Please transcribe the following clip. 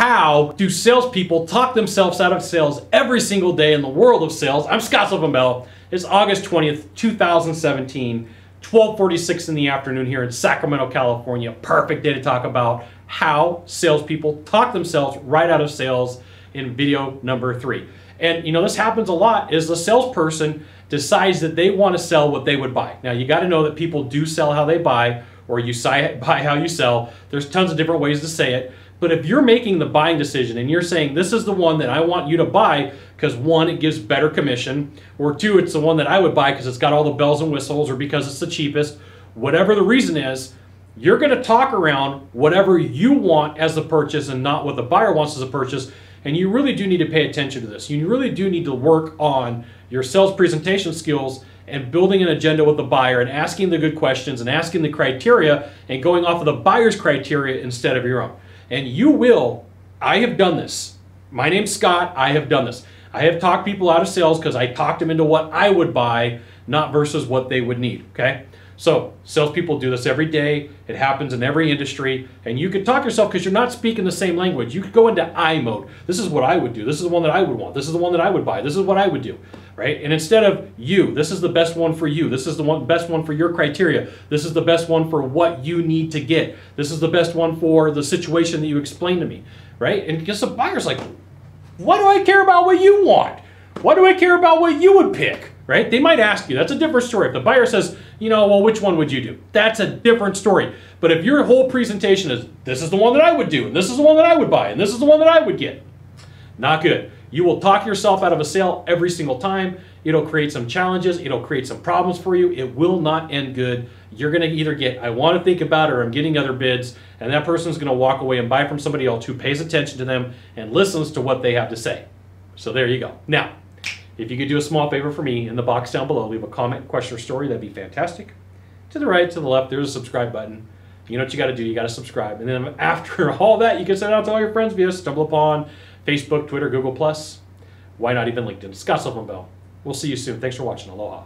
how do salespeople talk themselves out of sales every single day in the world of sales? I'm Scott Sylvan Bell It's August 20th, 2017, 1246 in the afternoon here in Sacramento, California. Perfect day to talk about how salespeople talk themselves right out of sales in video number three. And you know, this happens a lot is the salesperson decides that they want to sell what they would buy. Now you got to know that people do sell how they buy or you buy how you sell. There's tons of different ways to say it. But if you're making the buying decision and you're saying this is the one that I want you to buy because one, it gives better commission, or two, it's the one that I would buy because it's got all the bells and whistles or because it's the cheapest, whatever the reason is, you're going to talk around whatever you want as a purchase and not what the buyer wants as a purchase. And you really do need to pay attention to this. You really do need to work on your sales presentation skills and building an agenda with the buyer and asking the good questions and asking the criteria and going off of the buyer's criteria instead of your own. And you will, I have done this. My name's Scott, I have done this. I have talked people out of sales because I talked them into what I would buy, not versus what they would need, okay? So salespeople do this every day. It happens in every industry. And you can talk yourself because you're not speaking the same language. You could go into I mode. This is what I would do. This is the one that I would want. This is the one that I would buy. This is what I would do. Right? And instead of you, this is the best one for you. This is the one best one for your criteria. This is the best one for what you need to get. This is the best one for the situation that you explained to me. Right? And because the buyer's like, what do I care about what you want? Why do I care about what you would pick? Right? They might ask you. That's a different story. If the buyer says, you know, well, which one would you do? That's a different story. But if your whole presentation is, this is the one that I would do, and this is the one that I would buy, and this is the one that I would get, not good. You will talk yourself out of a sale every single time. It'll create some challenges. It'll create some problems for you. It will not end good. You're going to either get, I want to think about it, or I'm getting other bids, and that person's going to walk away and buy from somebody else who pays attention to them and listens to what they have to say. So there you go. Now, if you could do a small favor for me in the box down below, leave a comment, question, or story, that'd be fantastic. To the right, to the left, there's a subscribe button. You know what you got to do? You got to subscribe. And then after all that, you can send it out to all your friends via StumbleUpon, Facebook, Twitter, Google+. Why not even LinkedIn? Scott Sylvan Bell. We'll see you soon. Thanks for watching. Aloha.